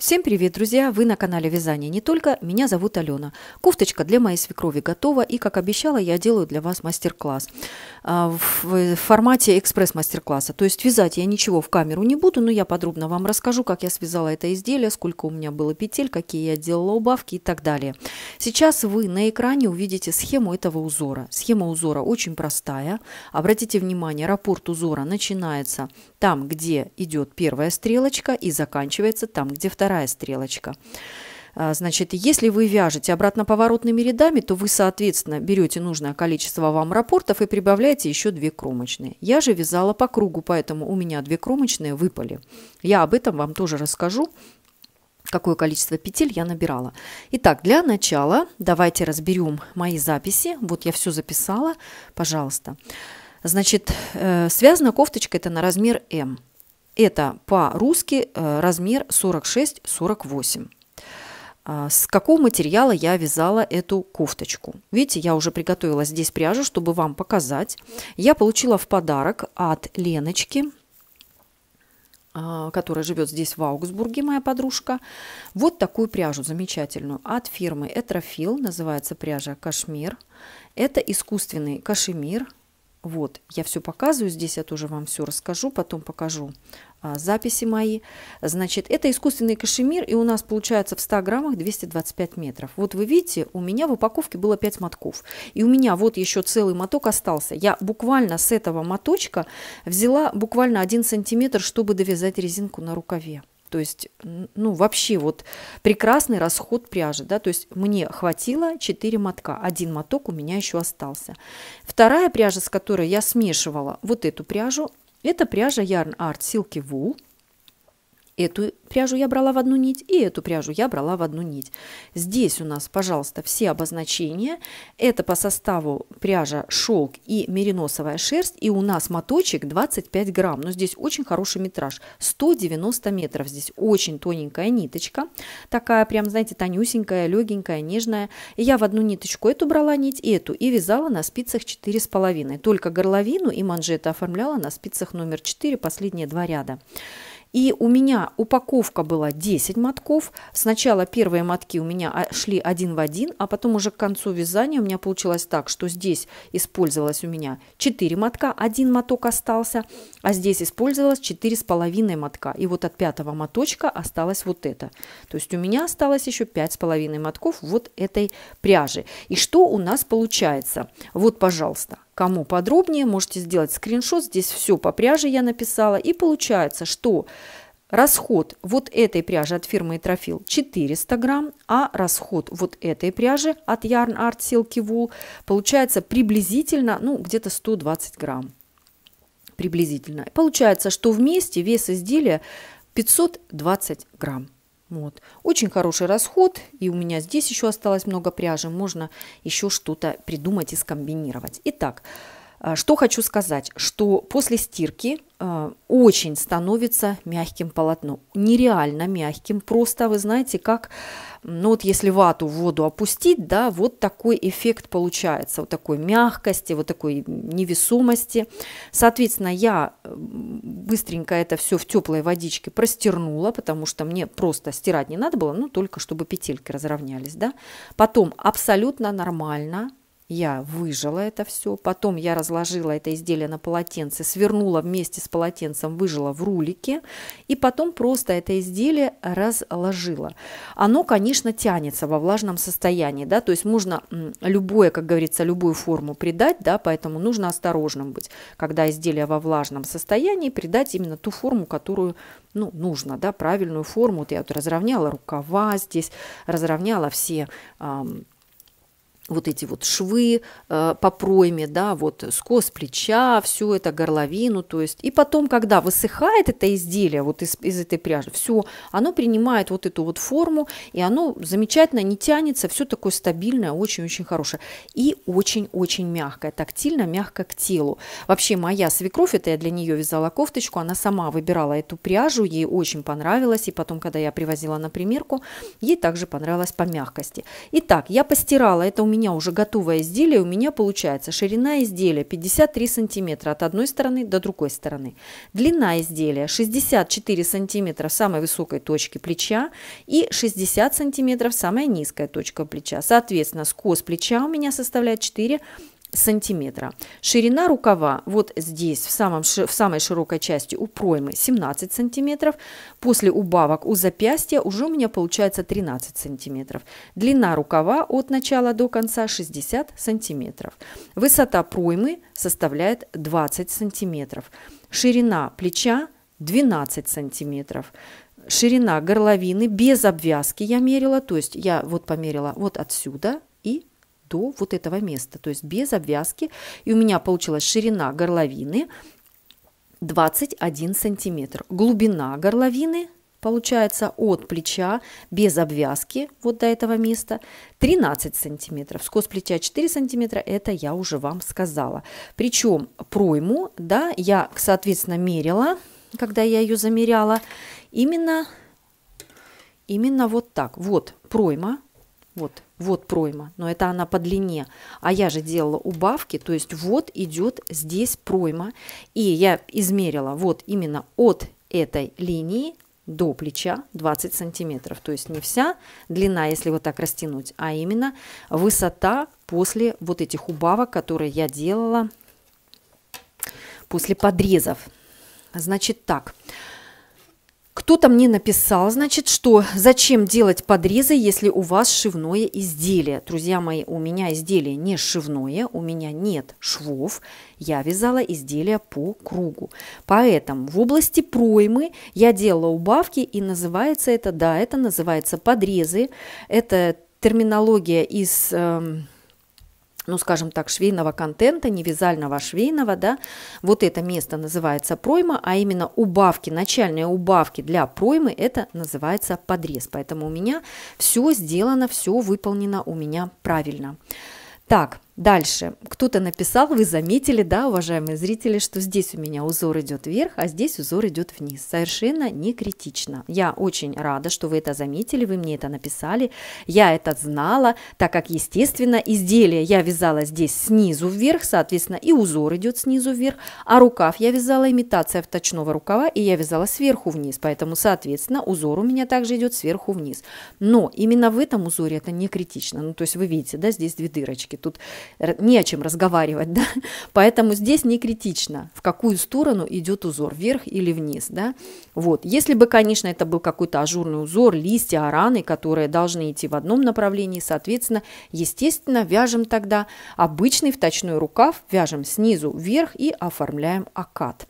Всем привет, друзья! Вы на канале Вязание не только. Меня зовут Алена. Кофточка для моей свекрови готова. И, как обещала, я делаю для вас мастер-класс а, в формате экспресс-мастер-класса. То есть вязать я ничего в камеру не буду, но я подробно вам расскажу, как я связала это изделие, сколько у меня было петель, какие я делала убавки и так далее. Сейчас вы на экране увидите схему этого узора. Схема узора очень простая. Обратите внимание, раппорт узора начинается там, где идет первая стрелочка и заканчивается там, где вторая вторая стрелочка. А, значит, если вы вяжете обратно поворотными рядами, то вы, соответственно, берете нужное количество вам рапортов и прибавляете еще две кромочные. Я же вязала по кругу, поэтому у меня две кромочные выпали. Я об этом вам тоже расскажу какое количество петель я набирала. Итак, для начала давайте разберем мои записи. Вот я все записала, пожалуйста. Значит, э, связана кофточка это на размер М. Это по-русски э, размер 46-48. А, с какого материала я вязала эту кофточку? Видите, я уже приготовила здесь пряжу, чтобы вам показать. Я получила в подарок от Леночки, а, которая живет здесь в Аугсбурге, моя подружка. Вот такую пряжу замечательную от фирмы Этрофил. Называется пряжа Кашмир. Это искусственный кашемир вот, я все показываю, здесь я тоже вам все расскажу, потом покажу записи мои. Значит, это искусственный кашемир, и у нас получается в 100 граммах 225 метров. Вот вы видите, у меня в упаковке было 5 мотков, и у меня вот еще целый моток остался. Я буквально с этого моточка взяла буквально 1 сантиметр, чтобы довязать резинку на рукаве. То есть, ну, вообще вот прекрасный расход пряжи, да, то есть мне хватило 4 мотка, один моток у меня еще остался. Вторая пряжа, с которой я смешивала вот эту пряжу, это пряжа Yarn Art Silky Wool – Эту пряжу я брала в одну нить, и эту пряжу я брала в одну нить. Здесь у нас, пожалуйста, все обозначения. Это по составу пряжа шелк и мериносовая шерсть, и у нас моточек 25 грамм. Но здесь очень хороший метраж, 190 метров. Здесь очень тоненькая ниточка, такая прям, знаете, тонюсенькая, легенькая, нежная. И я в одну ниточку эту брала нить, и эту, и вязала на спицах 4,5. Только горловину и манжеты оформляла на спицах номер 4, последние два ряда. И у меня упаковка была 10 мотков. Сначала первые мотки у меня а, шли один в один, а потом уже к концу вязания у меня получилось так, что здесь использовалось у меня 4 мотка, один моток остался, а здесь использовалось 4,5 мотка. И вот от пятого моточка осталось вот это. То есть у меня осталось еще 5,5 мотков вот этой пряжи. И что у нас получается? Вот, пожалуйста, Кому подробнее, можете сделать скриншот. Здесь все по пряже я написала. И получается, что расход вот этой пряжи от фирмы Трофил 400 грамм, а расход вот этой пряжи от Yarn Art Silky Wool получается приблизительно, ну, где-то 120 грамм. Приблизительно. Получается, что вместе вес изделия 520 грамм. Вот. Очень хороший расход, и у меня здесь еще осталось много пряжи, можно еще что-то придумать и скомбинировать. Итак, что хочу сказать, что после стирки э, очень становится мягким полотно. Нереально мягким. Просто, вы знаете, как, ну вот если вату в воду опустить, да, вот такой эффект получается. Вот такой мягкости, вот такой невесомости. Соответственно, я быстренько это все в теплой водичке простернула, потому что мне просто стирать не надо было, ну только чтобы петельки разровнялись, да. Потом абсолютно нормально я выжила это все, потом я разложила это изделие на полотенце, свернула вместе с полотенцем, выжила в рулике, и потом просто это изделие разложила. Оно, конечно, тянется во влажном состоянии, да, то есть можно любое, как говорится, любую форму придать, да, поэтому нужно осторожным быть, когда изделие во влажном состоянии, придать именно ту форму, которую ну, нужно, да, правильную форму. Вот я вот разровняла рукава здесь, разровняла все вот эти вот швы э, по пройме, да, вот скос плеча, все это горловину, то есть, и потом, когда высыхает это изделие вот из, из этой пряжи, все, оно принимает вот эту вот форму, и оно замечательно не тянется, все такое стабильное, очень-очень хорошее, и очень-очень мягкое, тактильно мягкое к телу. Вообще, моя свекровь, это я для нее вязала кофточку, она сама выбирала эту пряжу, ей очень понравилось, и потом, когда я привозила на примерку, ей также понравилось по мягкости. Итак, я постирала, это у меня меня уже готовое изделие, у меня получается ширина изделия 53 сантиметра от одной стороны до другой стороны. Длина изделия 64 сантиметра в самой высокой точке плеча и 60 сантиметров самая низкая точка плеча. Соответственно, скос плеча у меня составляет 4 сантиметра. Ширина рукава вот здесь, в, самом, в самой широкой части у проймы 17 сантиметров. После убавок у запястья уже у меня получается 13 сантиметров. Длина рукава от начала до конца 60 сантиметров. Высота проймы составляет 20 сантиметров. Ширина плеча 12 сантиметров. Ширина горловины без обвязки я мерила, то есть я вот померила вот отсюда до вот этого места, то есть без обвязки. И у меня получилась ширина горловины 21 сантиметр. Глубина горловины получается от плеча без обвязки вот до этого места 13 сантиметров. Скос плеча 4 сантиметра, это я уже вам сказала. Причем пройму, да, я, соответственно, мерила, когда я ее замеряла, именно, именно вот так. Вот пройма, вот, вот пройма, но это она по длине. А я же делала убавки, то есть вот идет здесь пройма. И я измерила вот именно от этой линии до плеча 20 сантиметров. То есть не вся длина, если вот так растянуть, а именно высота после вот этих убавок, которые я делала после подрезов. Значит так, кто-то мне написал, значит, что зачем делать подрезы, если у вас шивное изделие. Друзья мои, у меня изделие не шивное, у меня нет швов, я вязала изделие по кругу. Поэтому в области проймы я делала убавки и называется это, да, это называется подрезы. Это терминология из... Э, ну, скажем так, швейного контента, не вязального, а швейного, да, вот это место называется пройма, а именно убавки, начальные убавки для проймы, это называется подрез. Поэтому у меня все сделано, все выполнено у меня правильно. Так, Дальше. Кто-то написал, вы заметили, да, уважаемые зрители, что здесь у меня узор идет вверх, а здесь узор идет вниз. Совершенно не критично. Я очень рада, что вы это заметили, вы мне это написали. Я это знала, так как, естественно, изделие я вязала здесь снизу вверх, соответственно, и узор идет снизу вверх, а рукав я вязала имитация вточного рукава, и я вязала сверху вниз, поэтому, соответственно, узор у меня также идет сверху вниз. Но именно в этом узоре это не критично. Ну, то есть вы видите, да, здесь две дырочки. Тут не о чем разговаривать, да, поэтому здесь не критично, в какую сторону идет узор, вверх или вниз, да, вот, если бы, конечно, это был какой-то ажурный узор, листья, араны, которые должны идти в одном направлении, соответственно, естественно, вяжем тогда обычный вточной рукав, вяжем снизу вверх и оформляем окат.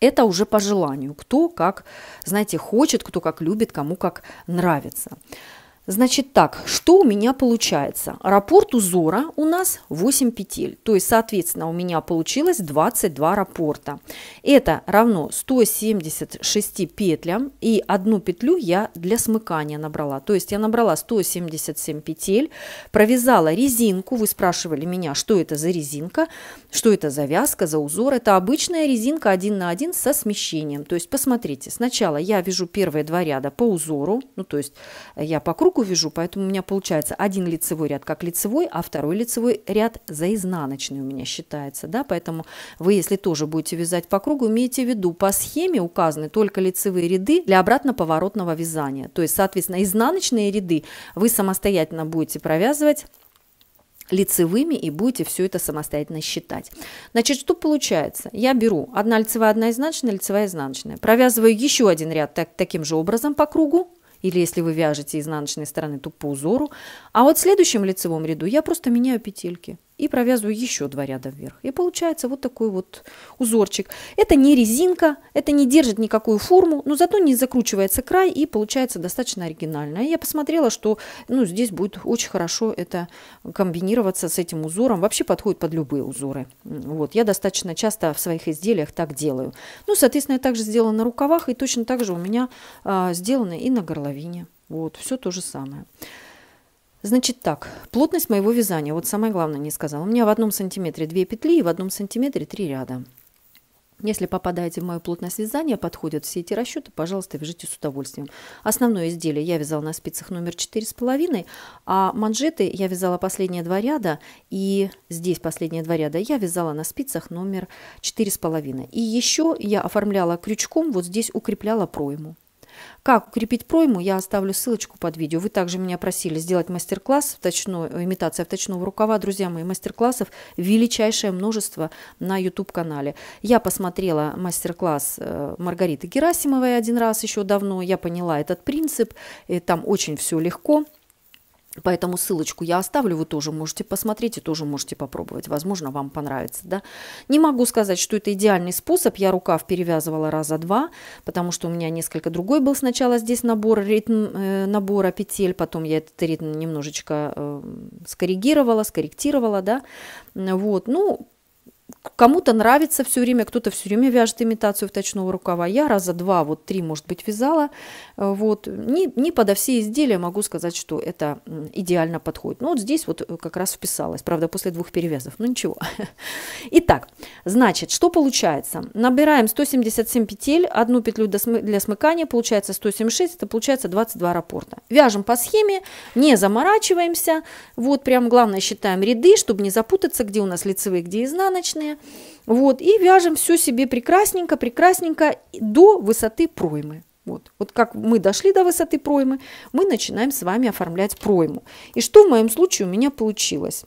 Это уже по желанию, кто как, знаете, хочет, кто как любит, кому как нравится. Значит так, что у меня получается? Раппорт узора у нас 8 петель, то есть, соответственно, у меня получилось 22 раппорта. Это равно 176 петлям, и одну петлю я для смыкания набрала. То есть я набрала 177 петель, провязала резинку. Вы спрашивали меня, что это за резинка, что это за вязка, за узор. Это обычная резинка 1 на 1 со смещением. То есть, посмотрите, сначала я вяжу первые два ряда по узору, ну, то есть я по кругу вяжу, поэтому у меня получается один лицевой ряд как лицевой, а второй лицевой ряд за изнаночный у меня считается, да, поэтому вы, если тоже будете вязать по кругу, имейте в виду, по схеме указаны только лицевые ряды для обратно-поворотного вязания, то есть, соответственно, изнаночные ряды вы самостоятельно будете провязывать лицевыми и будете все это самостоятельно считать. Значит, что получается? Я беру одна лицевая, одна изнаночная, лицевая, изнаночная. Провязываю еще один ряд так, таким же образом по кругу или если вы вяжете изнаночной стороны, то по узору. А вот в следующем лицевом ряду я просто меняю петельки и провязываю еще два ряда вверх. И получается вот такой вот узорчик. Это не резинка, это не держит никакую форму, но зато не закручивается край и получается достаточно оригинально. И я посмотрела, что ну, здесь будет очень хорошо это комбинироваться с этим узором. Вообще подходит под любые узоры. Вот, я достаточно часто в своих изделиях так делаю. Ну, соответственно, я также сделала на рукавах и точно так же у меня а, сделано и на горловине. Вот, все то же самое. Значит так, плотность моего вязания, вот самое главное не сказала. У меня в одном сантиметре две петли и в одном сантиметре три ряда. Если попадаете в мою плотность вязания, подходят все эти расчеты, пожалуйста, вяжите с удовольствием. Основное изделие я вязала на спицах номер 4,5, а манжеты я вязала последние два ряда, и здесь последние два ряда я вязала на спицах номер 4,5. И еще я оформляла крючком, вот здесь укрепляла пройму. Как укрепить пройму, я оставлю ссылочку под видео. Вы также меня просили сделать мастер-класс, имитация вточного рукава. Друзья мои, мастер-классов величайшее множество на YouTube-канале. Я посмотрела мастер-класс э, Маргариты Герасимовой один раз еще давно. Я поняла этот принцип. И там очень все легко. Поэтому ссылочку я оставлю, вы тоже можете посмотреть и тоже можете попробовать. Возможно, вам понравится. Да? Не могу сказать, что это идеальный способ. Я рукав перевязывала раза два, потому что у меня несколько другой был сначала здесь набор, ритм э, набора петель, потом я этот ритм немножечко э, скоррегировала, скорректировала. Да? Вот. Ну, Кому-то нравится все время, кто-то все время вяжет имитацию вточного рукава. Я раза два, вот три, может быть, вязала. Э, вот. Не, не подо все изделия могу сказать, что это идеально подходит. Но вот здесь вот э, как раз вписалась. Правда, после двух перевязов. Ну ничего. Итак, значит, что получается? Набираем 177 петель, одну петлю для смыкания, получается 176, это получается 22 раппорта. Вяжем по схеме, не заморачиваемся. Вот прям главное считаем ряды, чтобы не запутаться, где у нас лицевые, где изнаночные Вот, и вяжем все себе прекрасненько, прекрасненько до высоты проймы. Вот. вот как мы дошли до высоты проймы, мы начинаем с вами оформлять пройму. И что в моем случае у меня получилось?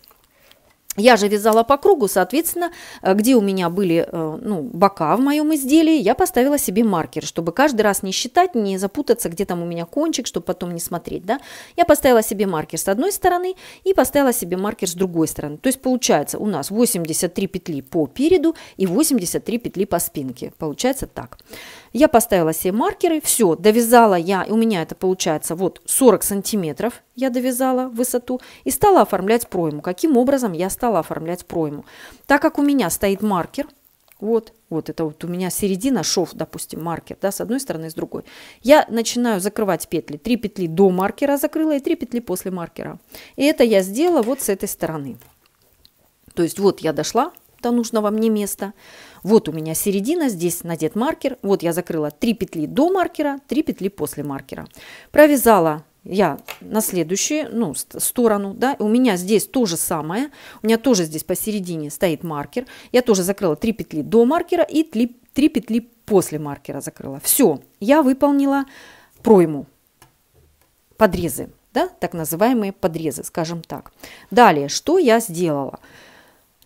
Я же вязала по кругу, соответственно, э, где у меня были э, ну, бока в моем изделии, я поставила себе маркер, чтобы каждый раз не считать, не запутаться, где там у меня кончик, чтобы потом не смотреть. Да? Я поставила себе маркер с одной стороны и поставила себе маркер с другой стороны. То есть получается у нас 83 петли по переду и 83 петли по спинке. Получается так. Я поставила себе маркеры, все, довязала я, у меня это получается вот 40 сантиметров я довязала высоту и стала оформлять пройму. Каким образом я стала оформлять пройму? Так как у меня стоит маркер, вот, вот это вот у меня середина, шов, допустим, маркер, да, с одной стороны, с другой. Я начинаю закрывать петли. Три петли до маркера закрыла и три петли после маркера. И это я сделала вот с этой стороны. То есть вот я дошла до нужного мне места. Вот у меня середина, здесь надет маркер. Вот я закрыла 3 петли до маркера, 3 петли после маркера. Провязала я на следующую ну, сторону, да, у меня здесь то же самое, у меня тоже здесь посередине стоит маркер, я тоже закрыла 3 петли до маркера и 3, 3 петли после маркера закрыла. Все, я выполнила пройму, подрезы, да, так называемые подрезы, скажем так. Далее, что я сделала?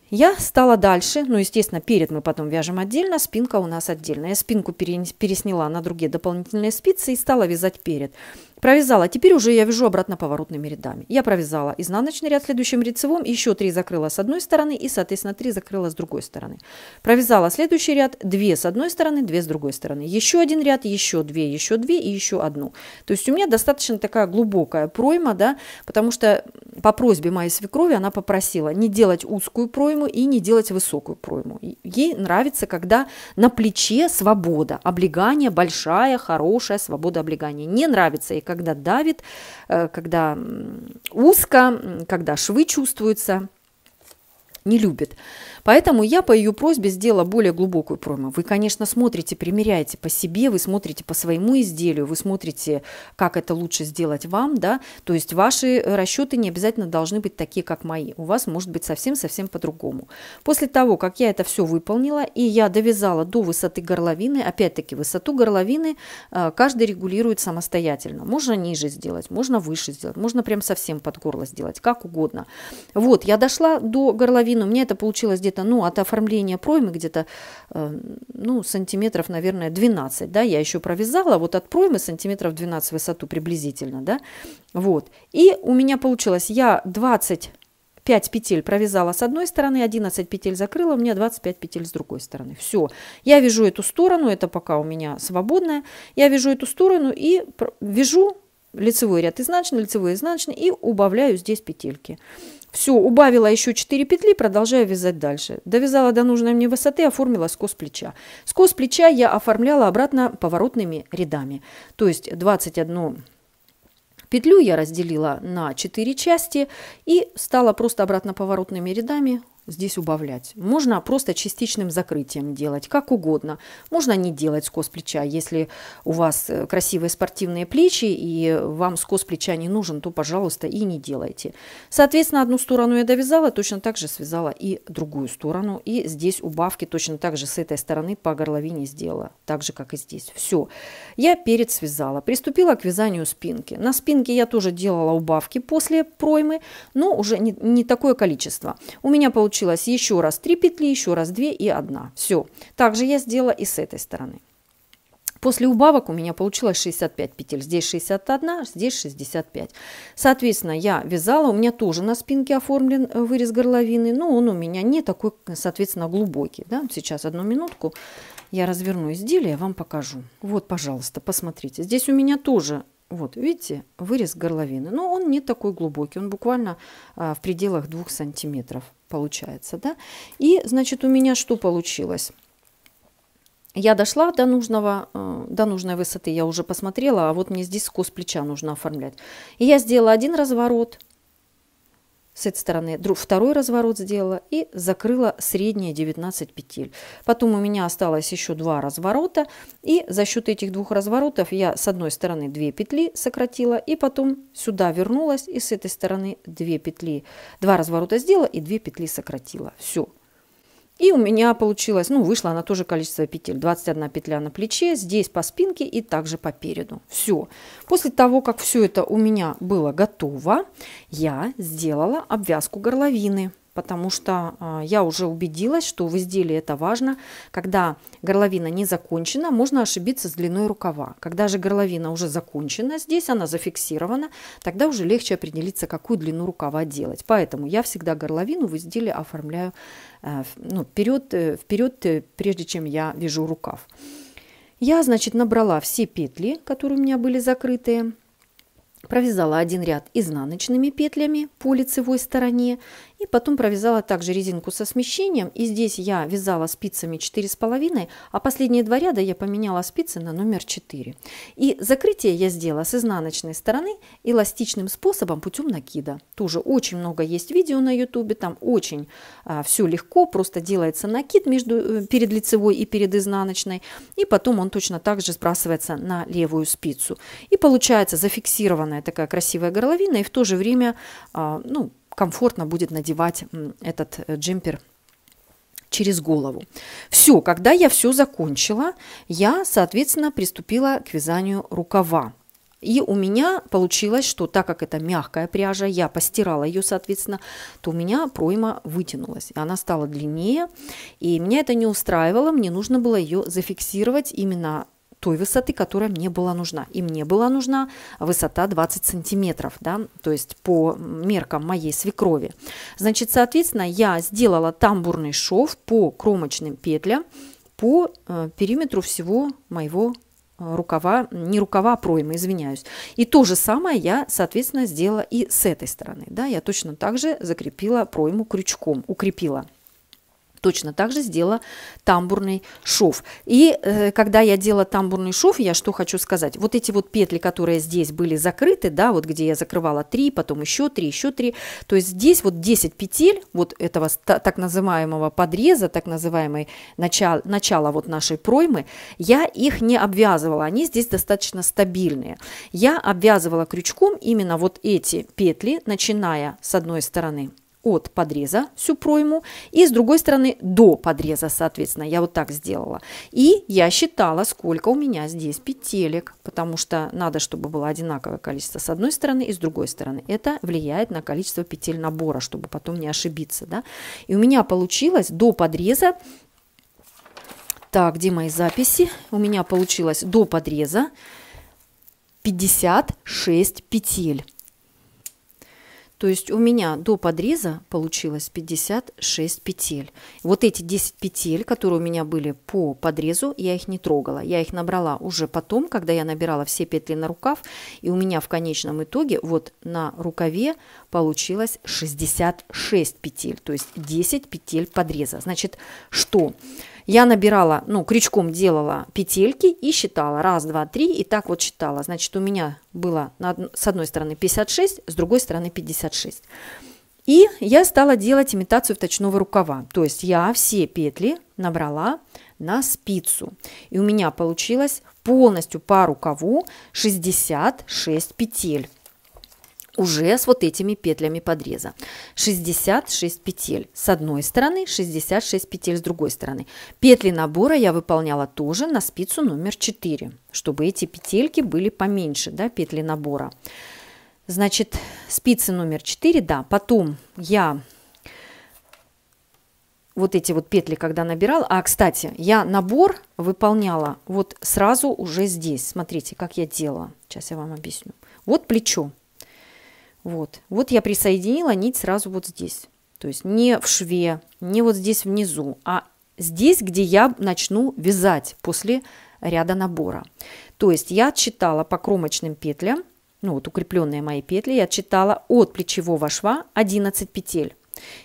Я стала дальше, ну, естественно, перед мы потом вяжем отдельно, спинка у нас отдельно. Я спинку пересняла на другие дополнительные спицы и стала вязать перед. Провязала. Теперь уже я вяжу обратно поворотными рядами. Я провязала изнаночный ряд следующим лицевым, еще 3 закрыла с одной стороны и, соответственно, 3 закрыла с другой стороны. Провязала следующий ряд, 2 с одной стороны, 2 с другой стороны. Еще один ряд, еще 2, еще 2 и еще одну. То есть у меня достаточно такая глубокая пройма, да, потому что по просьбе моей свекрови она попросила не делать узкую пройму и не делать высокую пройму. Ей нравится, когда на плече свобода, облегание большая, хорошая свобода облегания. Не нравится ей, когда давит, э, когда узко, когда швы чувствуются, не любит. Поэтому я по ее просьбе сделала более глубокую пройму. Вы, конечно, смотрите, примеряете по себе, вы смотрите по своему изделию, вы смотрите, как это лучше сделать вам, да, то есть ваши расчеты не обязательно должны быть такие, как мои. У вас может быть совсем-совсем по-другому. После того, как я это все выполнила, и я довязала до высоты горловины, опять-таки высоту горловины э, каждый регулирует самостоятельно. Можно ниже сделать, можно выше сделать, можно прям совсем под горло сделать, как угодно. Вот, я дошла до горловины, у меня это получилось где где-то, ну, от оформления проймы где-то, э, ну, сантиметров, наверное, 12, да, я еще провязала, вот от проймы сантиметров 12 в высоту приблизительно, да, вот. И у меня получилось, я 20 5 петель провязала с одной стороны, 11 петель закрыла, у меня 25 петель с другой стороны. Все, я вяжу эту сторону, это пока у меня свободная, я вяжу эту сторону и вяжу лицевой ряд изнаночный, лицевой изнаночный и убавляю здесь петельки. Все, убавила еще 4 петли, продолжаю вязать дальше. Довязала до нужной мне высоты, оформила скос плеча. Скос плеча я оформляла обратно поворотными рядами. То есть 21 петлю я разделила на 4 части и стала просто обратно поворотными рядами здесь убавлять. Можно просто частичным закрытием делать, как угодно. Можно не делать скос плеча. Если у вас э, красивые спортивные плечи и вам скос плеча не нужен, то, пожалуйста, и не делайте. Соответственно, одну сторону я довязала, точно так же связала и другую сторону. И здесь убавки точно так же с этой стороны по горловине сделала, так же, как и здесь. Все. Я перед связала. Приступила к вязанию спинки. На спинке я тоже делала убавки после проймы, но уже не, не такое количество. У меня получилось получилось еще раз 3 петли, еще раз 2 и 1. Все. Также я сделала и с этой стороны. После убавок у меня получилось 65 петель. Здесь 61, здесь 65. Соответственно, я вязала. У меня тоже на спинке оформлен э, вырез горловины, но он у меня не такой, соответственно, глубокий. Да? Сейчас одну минутку я разверну изделие, вам покажу. Вот, пожалуйста, посмотрите. Здесь у меня тоже вот, видите, вырез горловины. Но он не такой глубокий, он буквально а, в пределах 2 сантиметров получается. Да? И, значит, у меня что получилось? Я дошла до, нужного, э, до нужной высоты, я уже посмотрела, а вот мне здесь скос плеча нужно оформлять. И я сделала один разворот, с этой стороны второй разворот сделала и закрыла средние 19 петель. Потом у меня осталось еще два разворота, и за счет этих двух разворотов я с одной стороны 2 петли сократила, и потом сюда вернулась, и с этой стороны 2 петли, два разворота сделала и 2 петли сократила. Все. И у меня получилось, ну, вышло на то же количество петель. 21 петля на плече, здесь по спинке и также по переду. Все. После того, как все это у меня было готово, я сделала обвязку горловины потому что э, я уже убедилась, что в изделии это важно. Когда горловина не закончена, можно ошибиться с длиной рукава. Когда же горловина уже закончена, здесь она зафиксирована, тогда уже легче определиться, какую длину рукава делать. Поэтому я всегда горловину в изделии оформляю э, ну, вперед, э, вперед, э, прежде чем я вяжу рукав. Я, значит, набрала все петли, которые у меня были закрытые, провязала один ряд изнаночными петлями по лицевой стороне и потом провязала также резинку со смещением. И здесь я вязала спицами 4,5, а последние два ряда я поменяла спицы на номер 4. И закрытие я сделала с изнаночной стороны эластичным способом путем накида. Тоже очень много есть видео на ютубе, там очень а, все легко, просто делается накид между, э, перед лицевой и перед изнаночной, и потом он точно так же сбрасывается на левую спицу. И получается зафиксированная такая красивая горловина, и в то же время, а, ну, комфортно будет надевать этот э, джемпер через голову. Все, когда я все закончила, я, соответственно, приступила к вязанию рукава. И у меня получилось, что так как это мягкая пряжа, я постирала ее, соответственно, то у меня пройма вытянулась. Она стала длиннее, и меня это не устраивало, мне нужно было ее зафиксировать именно той высоты, которая мне была нужна. И мне была нужна высота 20 сантиметров, да, то есть по меркам моей свекрови. Значит, соответственно, я сделала тамбурный шов по кромочным петлям по э, периметру всего моего э, рукава, не рукава, а проймы, извиняюсь. И то же самое я, соответственно, сделала и с этой стороны. Да, я точно так же закрепила пройму крючком, укрепила точно так же сделала тамбурный шов. И э, когда я делала тамбурный шов, я что хочу сказать, вот эти вот петли, которые здесь были закрыты, да, вот где я закрывала 3, потом еще 3, еще 3, то есть здесь вот 10 петель вот этого так называемого подреза, так называемой начала, начала вот нашей проймы, я их не обвязывала, они здесь достаточно стабильные. Я обвязывала крючком именно вот эти петли, начиная с одной стороны от подреза всю пройму и с другой стороны до подреза, соответственно, я вот так сделала. И я считала, сколько у меня здесь петелек, потому что надо, чтобы было одинаковое количество с одной стороны и с другой стороны. Это влияет на количество петель набора, чтобы потом не ошибиться. Да? И у меня получилось до подреза, так, где мои записи? У меня получилось до подреза 56 петель. То есть у меня до подреза получилось 56 петель. Вот эти 10 петель, которые у меня были по подрезу, я их не трогала. Я их набрала уже потом, когда я набирала все петли на рукав. И у меня в конечном итоге вот на рукаве получилось 66 петель. То есть 10 петель подреза. Значит, что? Что? Я набирала, ну, крючком делала петельки и считала. Раз, два, три. И так вот считала. Значит, у меня было с одной стороны 56, с другой стороны 56. И я стала делать имитацию вточного рукава. То есть я все петли набрала на спицу. И у меня получилось полностью по рукаву 66 петель уже с вот этими петлями подреза. 66 петель с одной стороны, 66 петель с другой стороны. Петли набора я выполняла тоже на спицу номер 4, чтобы эти петельки были поменьше, да, петли набора. Значит, спицы номер 4, да, потом я вот эти вот петли, когда набирала. А, кстати, я набор выполняла вот сразу уже здесь. Смотрите, как я делала. Сейчас я вам объясню. Вот плечо. Вот. Вот я присоединила нить сразу вот здесь. То есть не в шве, не вот здесь внизу, а здесь, где я начну вязать после ряда набора. То есть я отчитала по кромочным петлям, ну вот укрепленные мои петли, я отчитала от плечевого шва 11 петель.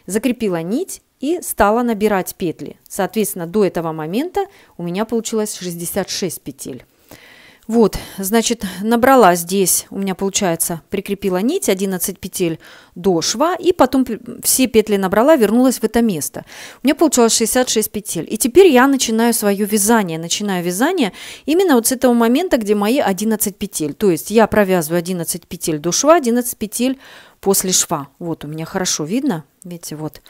Закрепила нить и стала набирать петли. Соответственно, до этого момента у меня получилось 66 петель. Вот, значит, набрала здесь, у меня получается, прикрепила нить, 11 петель до шва, и потом все петли набрала, вернулась в это место. У меня получилось 66 петель. И теперь я начинаю свое вязание, начинаю вязание именно вот с этого момента, где мои 11 петель. То есть я провязываю 11 петель до шва, 11 петель после шва. Вот у меня хорошо видно, видите, вот.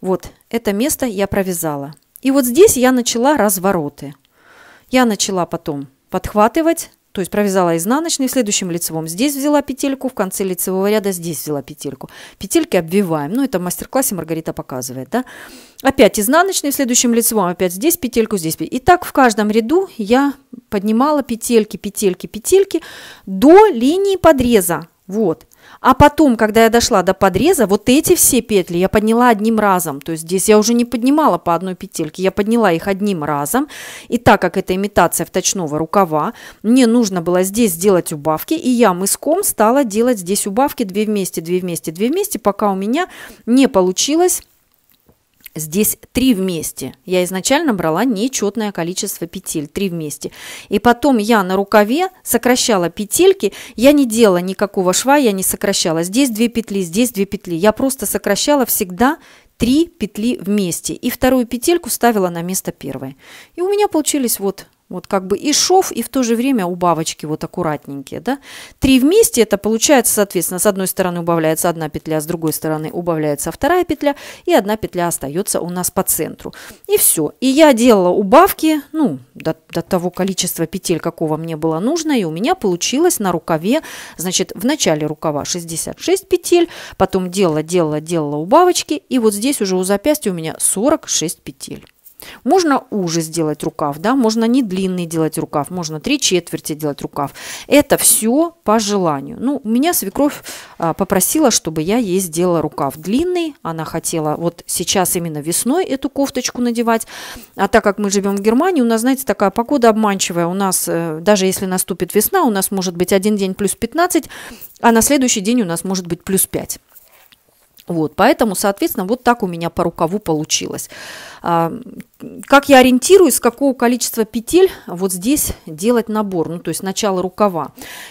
Вот, это место я провязала. И вот здесь я начала развороты. Я начала потом подхватывать, то есть провязала изнаночный в следующем лицевом. Здесь взяла петельку, в конце лицевого ряда здесь взяла петельку. Петельки обвиваем. Ну, это в мастер-классе Маргарита показывает, да. Опять изнаночный в следующем лицевом, опять здесь петельку, здесь петельку. И так в каждом ряду я поднимала петельки, петельки, петельки до линии подреза. Вот. А потом, когда я дошла до подреза, вот эти все петли я подняла одним разом. То есть здесь я уже не поднимала по одной петельке, я подняла их одним разом. И так как это имитация вточного рукава, мне нужно было здесь сделать убавки, и я мыском стала делать здесь убавки 2 вместе, 2 вместе, 2 вместе, пока у меня не получилось Здесь три вместе. Я изначально брала нечетное количество петель, три вместе. И потом я на рукаве сокращала петельки. Я не делала никакого шва, я не сокращала. Здесь две петли, здесь две петли. Я просто сокращала всегда три петли вместе. И вторую петельку ставила на место первой. И у меня получились вот вот как бы и шов, и в то же время убавочки вот аккуратненькие. Да? Три вместе это получается, соответственно, с одной стороны убавляется одна петля, с другой стороны убавляется вторая петля, и одна петля остается у нас по центру. И все. И я делала убавки, ну, до, до того количества петель, какого мне было нужно, и у меня получилось на рукаве, значит, в начале рукава 66 петель, потом делала, делала, делала убавочки, и вот здесь уже у запястья у меня 46 петель. Можно уже сделать рукав, да, можно не длинный делать рукав, можно три четверти делать рукав. Это все по желанию. Ну, меня свекровь а, попросила, чтобы я ей сделала рукав длинный. Она хотела вот сейчас именно весной эту кофточку надевать. А так как мы живем в Германии, у нас, знаете, такая погода обманчивая. У нас, э, даже если наступит весна, у нас может быть один день плюс 15, а на следующий день у нас может быть плюс 5. Вот, поэтому, соответственно, вот так у меня по рукаву получилось. Как я ориентируюсь, с какого количества петель вот здесь делать набор, ну то есть начало рукава.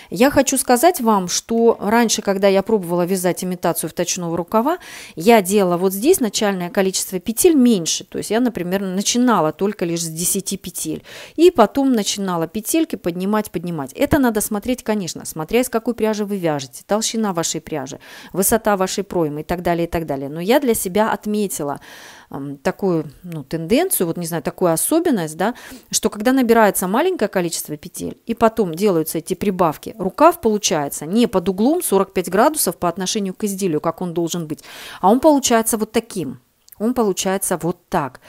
Я хочу сказать вам, что раньше, когда я пробовала вязать имитацию вточного рукава, я делала вот здесь начальное количество петель меньше. То есть я, например, начинала только лишь с 10 петель. И потом начинала петельки поднимать, поднимать. Это надо смотреть, конечно, смотря из какой пряжи вы вяжете, толщина вашей пряжи, высота вашей проймы и так далее, и так далее. Но я для себя отметила, такую ну, тенденцию, вот не знаю, такую особенность, да, что когда набирается маленькое количество петель и потом делаются эти прибавки, рукав получается не под углом 45 градусов по отношению к изделию, как он должен быть, а он получается вот таким. Он получается вот так.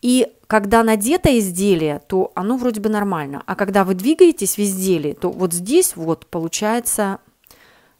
И когда надето изделие, то оно вроде бы нормально. А когда вы двигаетесь в изделии, то вот здесь вот получается,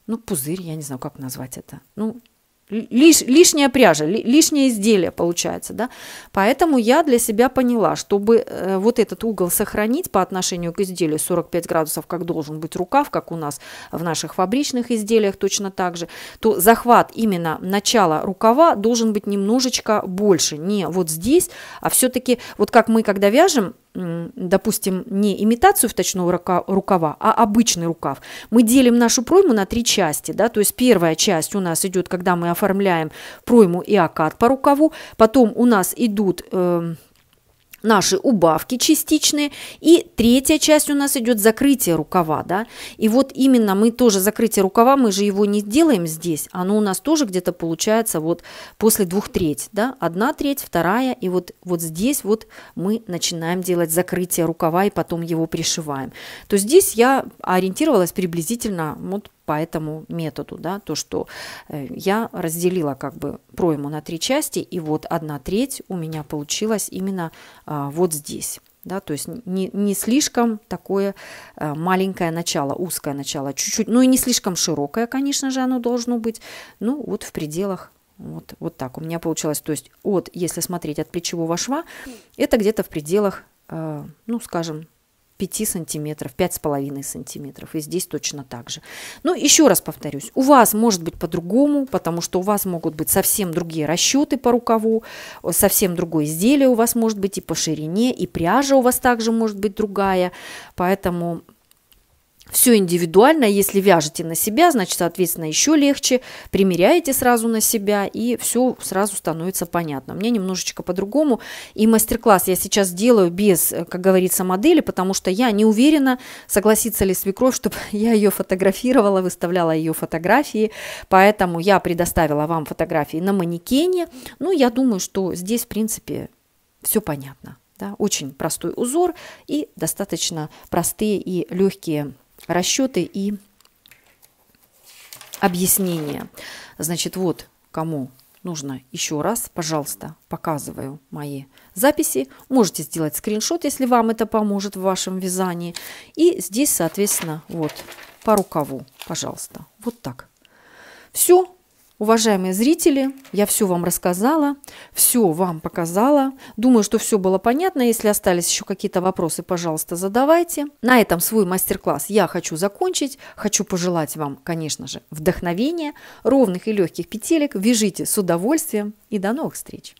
ну, пузырь, я не знаю, как назвать это. Ну, лиш, лишняя пряжа, лишнее изделие получается, да. Поэтому я для себя поняла, чтобы э, вот этот угол сохранить по отношению к изделию 45 градусов, как должен быть рукав, как у нас в наших фабричных изделиях точно так же, то захват именно начала рукава должен быть немножечко больше, не вот здесь, а все-таки вот как мы когда вяжем, допустим, не имитацию вточного рукава, а обычный рукав, мы делим нашу пройму на три части. Да? То есть первая часть у нас идет, когда мы оформляем пройму и окат по рукаву, потом у нас идут э, наши убавки частичные. И третья часть у нас идет закрытие рукава. Да? И вот именно мы тоже закрытие рукава, мы же его не делаем здесь, оно у нас тоже где-то получается вот после двух треть. Да? Одна треть, вторая, и вот, вот здесь вот мы начинаем делать закрытие рукава и потом его пришиваем. То здесь я ориентировалась приблизительно вот по этому методу, да, то, что э, я разделила как бы пройму на три части, и вот одна треть у меня получилась именно а, вот здесь. Да, то есть не, не слишком такое а, маленькое начало, узкое начало, чуть-чуть, ну и не слишком широкое, конечно же, оно должно быть, ну вот в пределах вот, вот так у меня получилось. То есть от, если смотреть от плечевого шва, это где-то в пределах, э, ну, скажем, 5 сантиметров, 5,5 сантиметров. И здесь точно так же. Но еще раз повторюсь, у вас может быть по-другому, потому что у вас могут быть совсем другие расчеты по рукаву, совсем другое изделие у вас может быть и по ширине, и пряжа у вас также может быть другая. Поэтому все индивидуально, если вяжете на себя, значит, соответственно, еще легче, примеряете сразу на себя, и все сразу становится понятно. Меня немножечко по-другому, и мастер-класс я сейчас делаю без, как говорится, модели, потому что я не уверена, согласится ли свекровь, чтобы я ее фотографировала, выставляла ее фотографии, поэтому я предоставила вам фотографии на манекене, ну, я думаю, что здесь, в принципе, все понятно. Да? Очень простой узор и достаточно простые и легкие расчеты и объяснения. Значит, вот кому нужно еще раз, пожалуйста, показываю мои записи. Можете сделать скриншот, если вам это поможет в вашем вязании. И здесь, соответственно, вот по рукаву, пожалуйста. Вот так. Все, Уважаемые зрители, я все вам рассказала, все вам показала. Думаю, что все было понятно. Если остались еще какие-то вопросы, пожалуйста, задавайте. На этом свой мастер-класс я хочу закончить. Хочу пожелать вам, конечно же, вдохновения, ровных и легких петелек. Вяжите с удовольствием и до новых встреч!